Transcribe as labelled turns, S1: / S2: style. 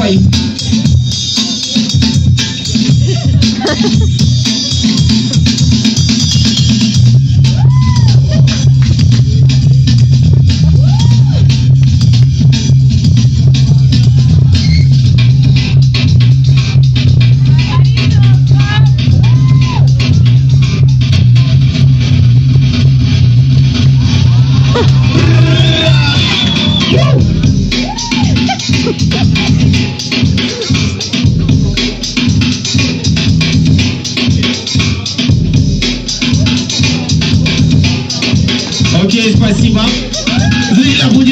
S1: Aí. Woo! Алексею спасибо. Зря будет.